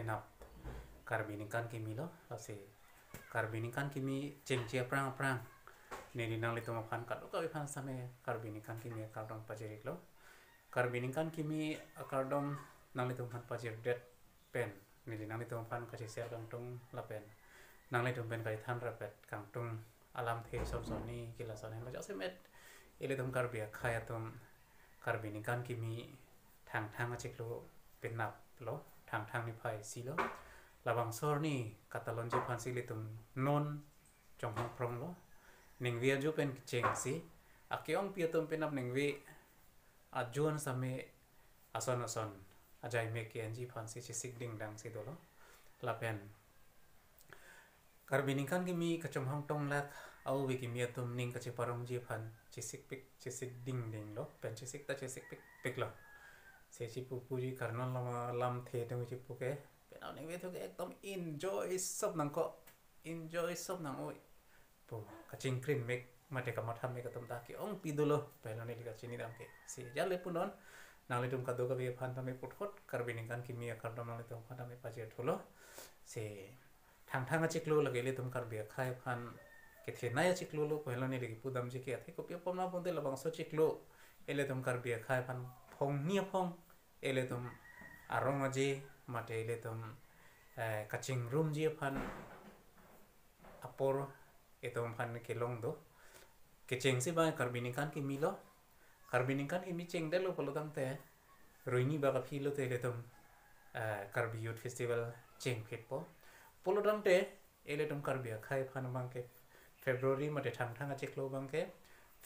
penap karbinikan kimi lo ase karbinikan kimi ceng cia prang prang. Ne di nang litu mapan kat ka pan same karbinikan kimi kardom pajerik lo. Karbinikan kimi kardom nang litu mapan pajir det pen. Ne di nang litu mapan kasi sia kang tung la pen. Nang litu pen kai than rapet kang tung alam the son son ni kila son hen lo jase met. Ile tum karbia khaya tum karbinikan kimi thang thang achik lo penap lo thang thang ni phai si lo labang sor ni katalon je phan si litum non chong hong prong lo ning vi ju pen cheng si akyong pia tum penap ning vi ajuan same ason ason ajai me ke anji phan si sik ding dang si do lo la pen karbinikan ki mi kachom hong tong lak au vi ki mi tum ning kachi parom ji phan chi sik pik chi sik ding ding lo pen chi sik ta chi sik pik pik lo सेचिपुपुजी करना लमा थे पुके एकदम एंजॉय सब नंको एंजॉय सब नंगो पु मेक मटे का मठा मेक तुम ताकि ओंग पिदुलो दाम के जाले पुनन नाले तुम का दोगा भी फान तमे पुटखट कर भी निकान की मिया कर नाले तुम फान तमे पाजे ठोलो से ठांग ठांग चिकलो लगेले तुम कर बिया खाए फान के थे नया चिकलो लो पहलने लगी पुदम जी के थे को पिया पमना बोंदे लबंग सो चिकलो एले तुम कर बिया खाए फान phong nia phong ele tum arong aje mate ele tum kaching room je phan apor etom phan ke long do ke cheng se ba karbini kan ke milo karbini kan ke mi cheng de lo polo tam te roini ba ka philo te ele tum karbi youth festival cheng phet po polo tam te ele tum karbia khai phan bang ke february mate thang thang aje klo bang ke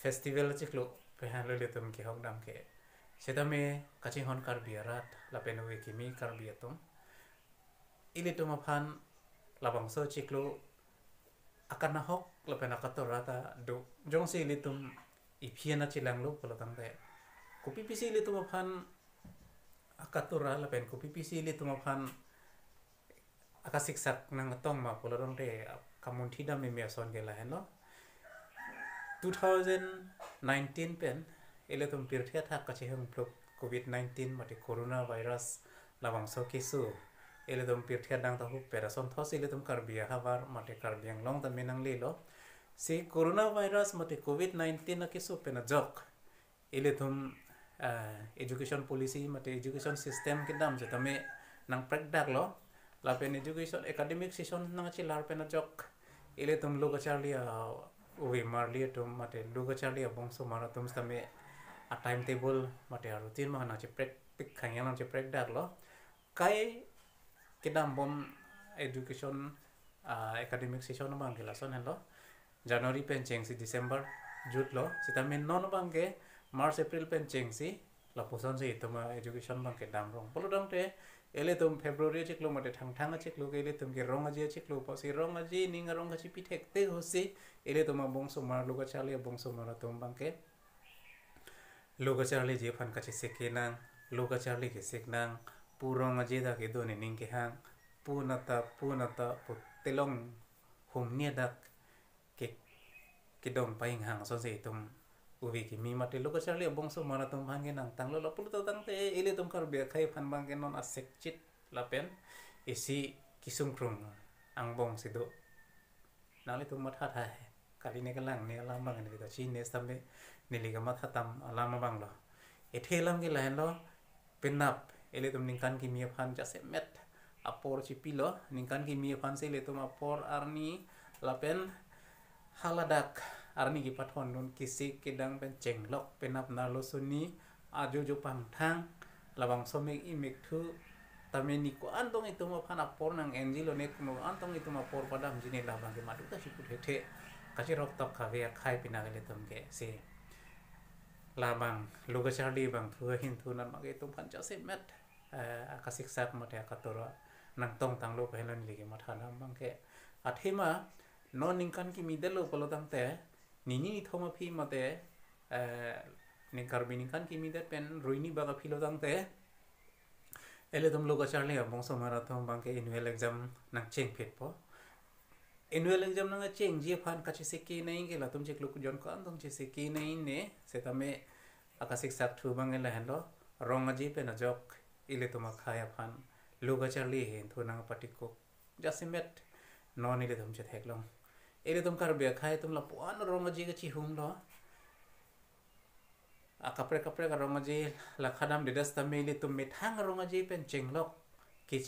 festival aje klo phan lo le tum ke hok dam ke sedame kaching hon kar biarat la penwe kimi kar biatum ili to maphan labang so chiklo akan na hok la pena kato rata do jong si ili tum ipiana chilang lo polo tang te. Ko pipisi ili tum maphan akatura la pen ko pipisi ili tum maphan akasiksak nang tong ma polo rong te kamun thida me me son ge la hen lo 2019 pen इले तुम पीरथे था कछे हम pro Covid 19 मते corona virus लवांग सो केसु इले तुम पीरथे दांग तहु पेरासोन थोस इले तुम कर बिया हवार मते कर बियांग लोंग त मिनंग ले लो से कोरोना वायरस मते कोविड 19 न केसु पेन जक इले तुम एजुकेशन पॉलिसी मते एजुकेशन सिस्टम के दाम जे तमे नंग प्रक दाग लो लापेन एजुकेशन एकेडमिक सेशन नंग छि लार पेन जक इले तुम लोग मारलिए तुम मते लोग चालिया बोंसो मारा तुम a timetable mate a routine ma na che prek pik khang yang che prek dak lo. Kai kedam bom education uh, academic session no bang son hello january pen cheng si december jut lo. Sita men non bang ke march april pen cheng si la poson si tuma education bang ke dam rong. Polo dang te ele tum february chik lo mate thang thang chik lo ele tum ke rong aji chik lo posi rong aji ning rong aji pitek te hosi ele tuma bongso mar lo ga chali bongso mar tum bang ke loga charli je phan kachi seke nang. Loga charli ke sek nang. Purong aje da ke doni ning ke hang. Punata punata putelong hum nia dak ke dom paing hang so se tum uvi ki mi mate loga charli bong so mara tum hange nang. Tang lo pulu tang te ile tum kar be khai phan bang ke non asek chit la pen. Isi kisung krung ang bong si do nali tum mat hat hai. Kali ne kalang ne alam bang ne ta chi ne sambe niliga matha tam alama banglo. E thelam ge lain lo penap ele tum ningkan ki mia phan ja se met apor chi pilo ningkan ki mia phan se le tum apor arni lapen haladak arni ki pathon nun kisi kedang pen cheng lok penap na lo suni ajo jo pang thang labang somek imek thu tame ni ko antong itu ma phan apor nang enjilo ne kuno antong itu ma por padam jini labang ke madu ka siput hethe kasi rok tok khawe khai pinagale tum ke se labang luga charli bang thu hin thu nan mage tum pan cha se met akasik sak mate akatora nang tong tang lo phelan ligi ma thana bang ke athema no ningkan ki mi delo polo tang te ni ni thoma phi mate ning karbi ningkan ki mi de pen ruini baga philo tang te ele tum luga charli bang so mara thom bang ke annual exam nang cheng phet po annual exam nang cheng je phan ka che se ke nei ke la tum chek lu jon ko an tum che se ke nei ne se tame akasik sak thu bang la hen lo rong aji pe na jok ile tuma khaya phan luga charli hen thu nang patiko jasimet non ile tum che thek long. Ile tum kar bia khai tum la puan rong ji ga chi hum lo. A kapre kapre ka rong ji la khadam de das tam ile tum me thang rong ji pen cheng lok ki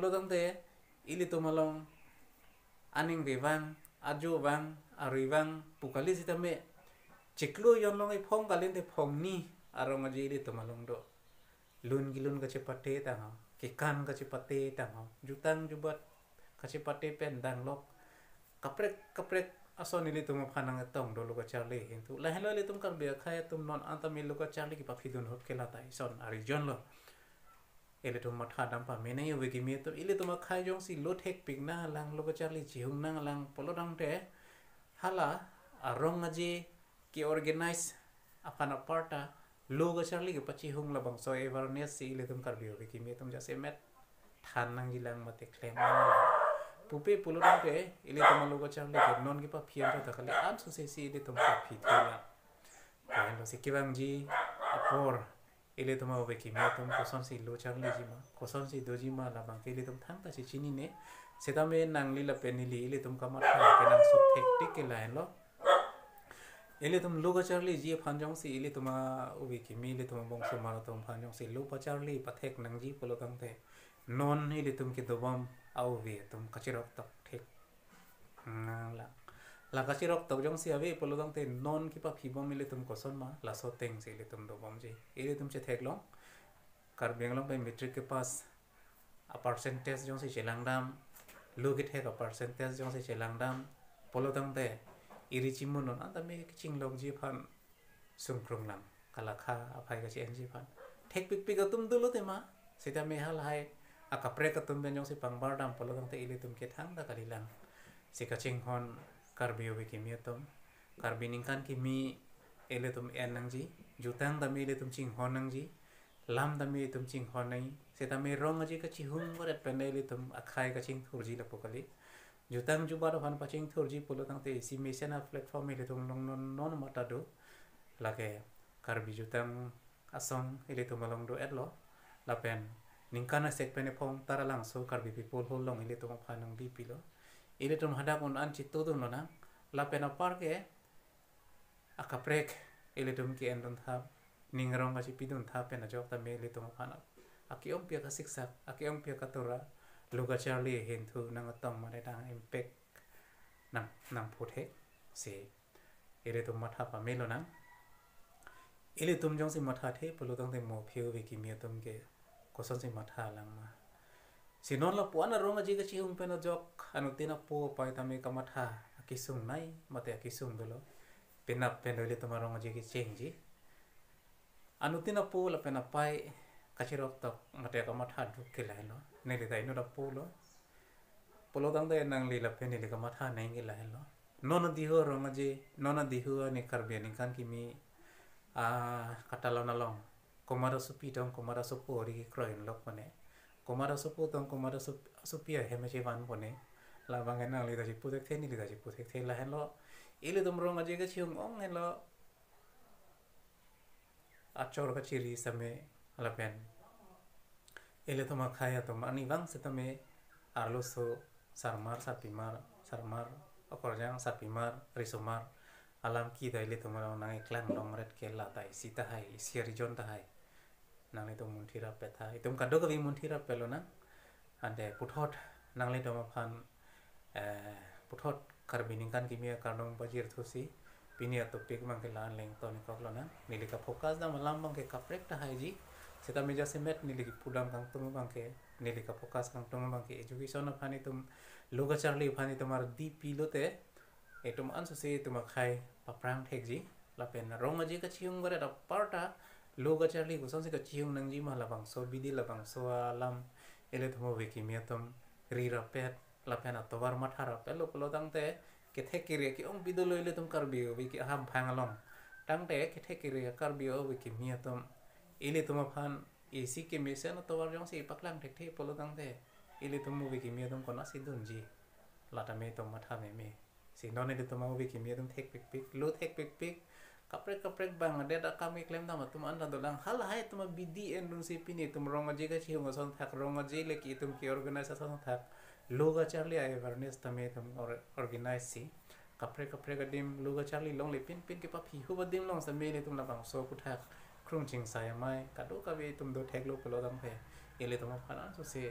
dang te ile tum long aning vivang aju vang arivang pukali sitame chiklu yon long ai phong kalin te phong ni arong aji ile tum long do. Lun gilun ka cepate tang kikan ka cepate tang jutang jubat ka cepate pen dang lok. Kaprek kaprek aso nili tum phanang tong do luka charli hintu la hello le tum kar bia khai tum non anta mi luka charli ki papi dun hot kela tai son ari jon lo ele tum ma thadam pa mene yo wegi mi to ile tum khai jong si lo thek pik na lang luka charli chi hung nang lang polo dang te hala arong aji ki organize apana parta luka charli ki pachi hung la bang so awareness si ile tum kar bia wegi mi tum jase met. Than nang gilang mate claim pupe pulurang pe ili tuma logo chang le non ki pa phian to takale an su se si ili tuma pa phi thila lo si kiwang ji apor 일레도마 오베키미아톰 고선시 일로장리지마 고선시 도지마 라방 일레돔 탄다시 지니네 세담에 낭리라 페닐리 일레돔 카마타 페낭 소택티 켈라헬로 일레돔 로가차리 지에 판정시 일레도마 오베키미 일레돔 봉소 마라톰 판정시 로파차리 파텍 낭지 폴로당테 non ilé tum ke dobam au ve tum kachirok tok thek ngala lakasi rok tokjong si abe polodong te non ki pa phibom ile tum koson ma laso teng se ile tum do bom je तुम चे che theklong कर बेंगलों पे मीट्रिक के पास परसेंटेज जो से चेलांगडाम लुगे ठेक परसेंटेज जो से चेलांगडाम पोलोदंग दे इरिचिमु नो ना किचिंग लोग जी फान सुंक्रुंगलाम कलाखा अफाय का चेन जी फान ठेक पिक पिक तुम दुलो ते मा सीता मे हाल हाय अकपरे का तुम बेंजों से पंगबार डाम पोलोदंग ते इले तुम के थांग दा कलिलाम सिकाचिंग si pangbar dam polo dang te ili tum ke thang da kalilang si ka ching hon karbi obi ki mi tum karbi ningkan ki mi ele tum en nang ji. Jutang da mi ele tum ching hon nang ji. Lam da mi tum ching hon nai se ta me rong ji ka chi hung gore pen ele tum akhai ka ching thur ji la pokali jutang ju bar han pa ching thur ji polo dang te si platform ele tum long non non mata do. Lage karbi jutang asong ele tum long do et lo la pen ningkana sek pene phong tara lang so kar bipi pol hol long ile tong phanang bi pilo elektron hadakon an chitodon lona lapena parke akaprek elektron ki endon thap ningrong kasi pidun thapena jok ta me elektron khana akiom pia ka siksa akiom pia ka tora luga charlie hen thu nang tong ma da impact nang nang puthe se elektron ma thapa me lona elektron jong se ma tha the polo tang te mo phiu ve ki mi tum ke kosan se ma tha lang ma si non la puana ronga ji ka chi hung pe na jok anu tina po pai ta me ka matha ki sung nai mate ki sung dolo pena pen le tama ronga ji ki cheng ji. Anu tina po la pena pai ka chi rok tok mate ka matha du ke lai lo ne le dai no po lo. Polo dang da nang li la pen le ka matha nai ngi lai lo. Non di ho ronga ji non di ho ni karbia ni kan ki mi a katalo na long. Komara supi tong komara supu ori kroin lok pone komara supu tong komara supi a heme che van pone. La bangen na li da ji putek the ni li da ji putek the la hen lo ile dum rong aje ga chiung ong hen lo achor ka chiri same la pen ile toma khaya tom ani bang se tame arlo so sarmar sapimar jang sapimar risomar. Alam ki dai le tomara nang klang long ret ke la tai sita hai siari jon ta hai nanglai dong mun thira pe thai tum kan do ka vi mun thira pe lo na ande puthot nanglai dong phan puthot kar bining kan kimia kanong bajir thusi pinia topic mang ke lan leng to ni kok lo na nili ka focus da malam bang ke kaprek ta hai ji seka meja semet nili ki pudam kang tum bang ke nili ka focus kang tum bang ke education of hani tum लोग चार्ली फानी तुम्हार दी पीलोते ए तुम अनसुसे तुम खाई पप्रांग ठेक जी लापेन रोंग जी का छियुंग गरे दा पार्टा Loga charli ku sonse ka chiung nang ji mahala bang so bidi la bang so alam ele thomo veki miatom ri ra pet la pena tovar mathara pelo pelo dang te ke the ki re ki ong bido loile tum kar bio veki ham phangalom tang te ke the ki re kar bio veki miatom ele tomo phan esi ke mesa na tovar jong se paklang thek the pelo dang te ele tomo veki miatom kona sidun ji lata me tom matha me me sinone de tomo veki miatom thek pik pik lo thek pik pik kaprek kaprek bang ada dak kami klaim tama tum anda dolang hal hai tum bidi en dun si pini tum ronga je ka chi son thak ronga je le ki tum ki organisation thak loga charli ai awareness tame tum organize si kaprek kaprek adim loga charli long le pin ke pa phi hu badim long sa me le tum la bang so ku thak krung ching mai kadu ka ve tum do lo pelo dam phe ele tum phan so se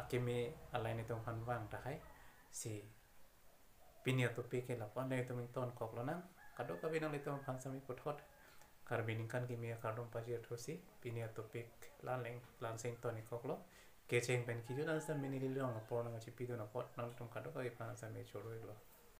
akeme alai ne tum phan wang ta hai si pinia to pe ke la pa ne tum ton kok lo nang kado ka binang lito pan sami puthot karbinikan kimia kardom pajir thusi pinia topik lanleng lansing toni koklo kecheng pen kijo dan sa mini lilong por na pot nang tum kado ka ipan sa me choro ilo